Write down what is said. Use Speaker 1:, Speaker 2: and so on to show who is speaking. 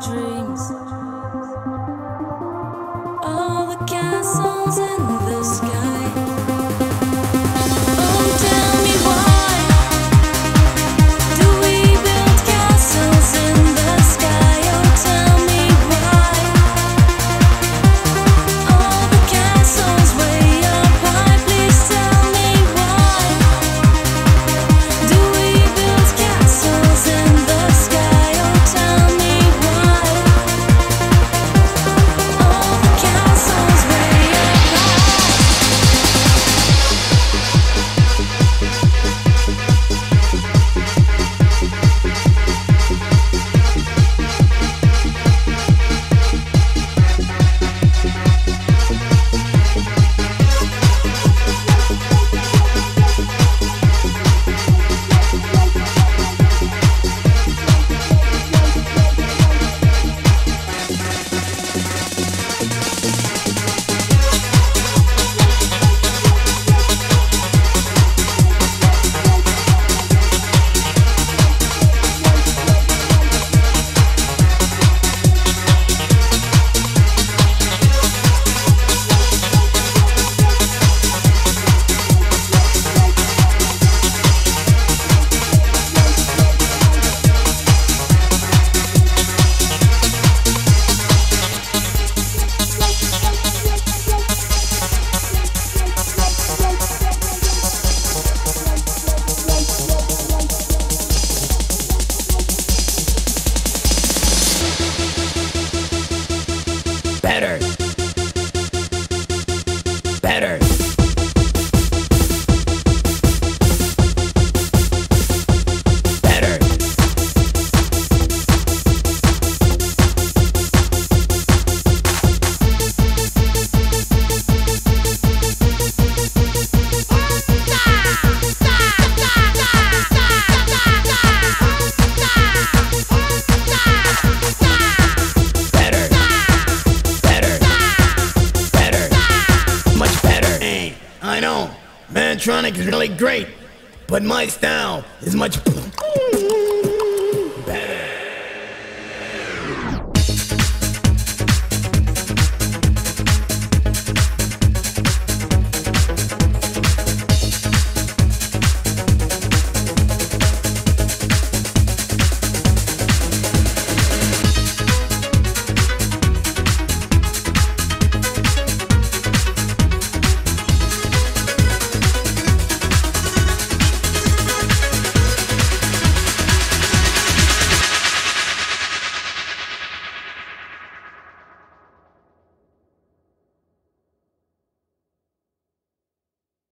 Speaker 1: dreams.
Speaker 2: I know, Mantronic is really great, but my style is much.